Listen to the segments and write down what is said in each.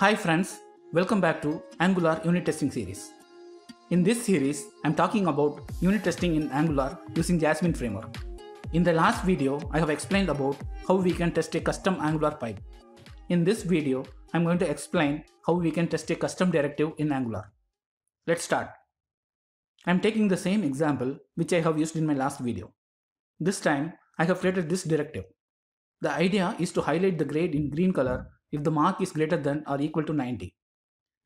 Hi friends, welcome back to Angular unit testing series. In this series, I'm talking about unit testing in Angular using Jasmine framework. In the last video, I have explained about how we can test a custom Angular pipe. In this video, I'm going to explain how we can test a custom directive in Angular. Let's start. I'm taking the same example which I have used in my last video. This time, I have created this directive. The idea is to highlight the grade in green color if the mark is greater than or equal to 90.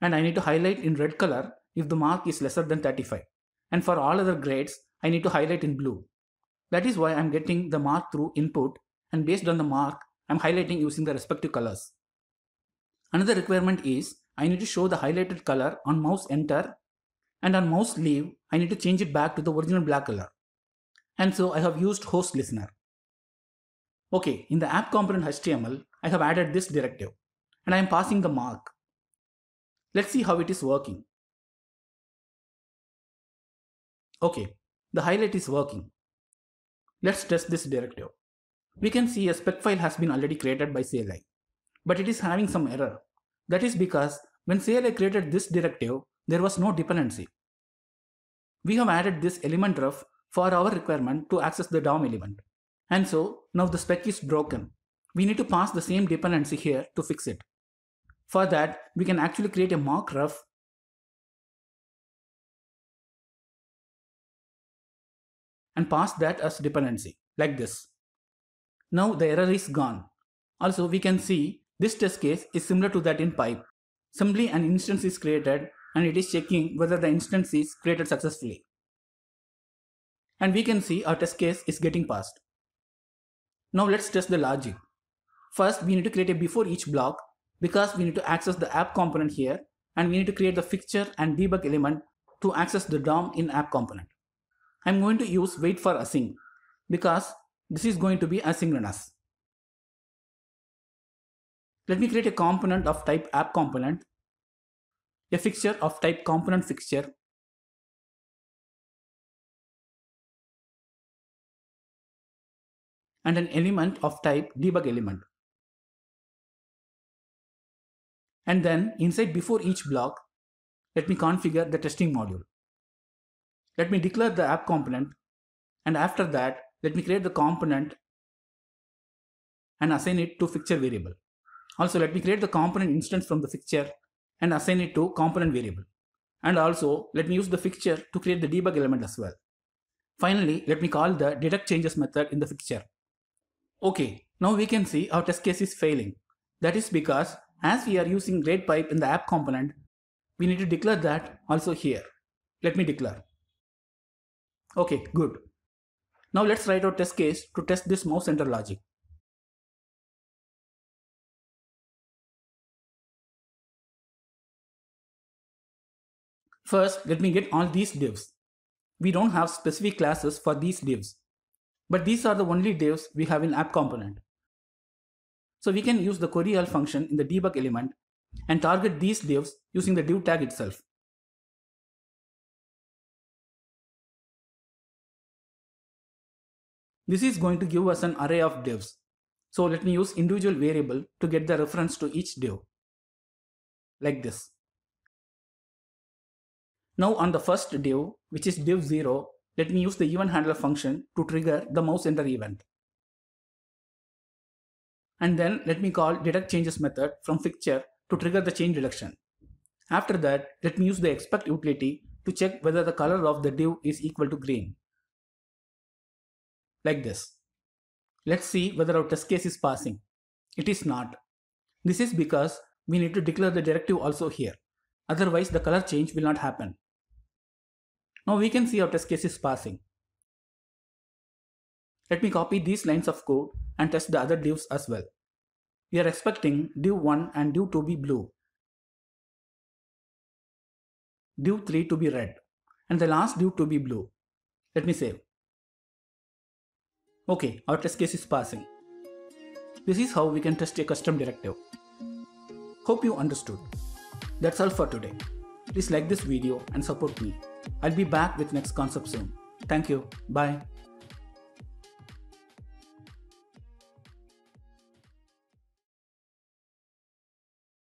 And I need to highlight in red color if the mark is lesser than 35. And for all other grades, I need to highlight in blue. That is why I'm getting the mark through input and based on the mark, I'm highlighting using the respective colors. Another requirement is I need to show the highlighted color on mouse enter and on mouse leave, I need to change it back to the original black color. And so I have used host listener. Okay, in the app component HTML, I have added this directive and I am passing the mark. Let's see how it is working. Okay, the highlight is working. Let's test this directive. We can see a spec file has been already created by CLI, but it is having some error. That is because when CLI created this directive, there was no dependency. We have added this element ref for our requirement to access the DOM element. And so now the spec is broken. We need to pass the same dependency here to fix it. For that, we can actually create a mock ref and pass that as dependency like this. Now the error is gone. Also we can see this test case is similar to that in pipe. Simply an instance is created and it is checking whether the instance is created successfully. And we can see our test case is getting passed. Now let's test the logic. First we need to create a before each block because we need to access the app component here and we need to create the fixture and debug element to access the DOM in app component. I'm going to use wait for async because this is going to be asynchronous. Let me create a component of type app component, a fixture of type component fixture, and an element of type debug element. And then inside before each block, let me configure the testing module. Let me declare the app component and after that let me create the component and assign it to fixture variable. Also let me create the component instance from the fixture and assign it to component variable. And also let me use the fixture to create the debug element as well. Finally, let me call the detect changes method in the fixture. Okay, now we can see our test case is failing. That is because as we are using grade pipe in the app component, we need to declare that also here. Let me declare. Okay, good. Now let's write our test case to test this mouse enter logic. First, let me get all these divs. We don't have specific classes for these divs, but these are the only divs we have in app component. So we can use the query function in the debug element and target these divs using the div tag itself. This is going to give us an array of divs. So let me use individual variable to get the reference to each div. Like this. Now on the first div, which is div 0, let me use the event handler function to trigger the mouse enter event. And then let me call detect changes method from fixture to trigger the change detection. After that, let me use the expect utility to check whether the color of the div is equal to green like this. Let's see whether our test case is passing. It is not. This is because we need to declare the directive also here. Otherwise the color change will not happen. Now we can see our test case is passing. Let me copy these lines of code and test the other divs as well. We are expecting div 1 and div 2 to be blue, div 3 to be red, and the last div to be blue. Let me save. Okay, our test case is passing. This is how we can test a custom directive. Hope you understood. That's all for today. Please like this video and support me. I'll be back with next concept soon. Thank you. Bye.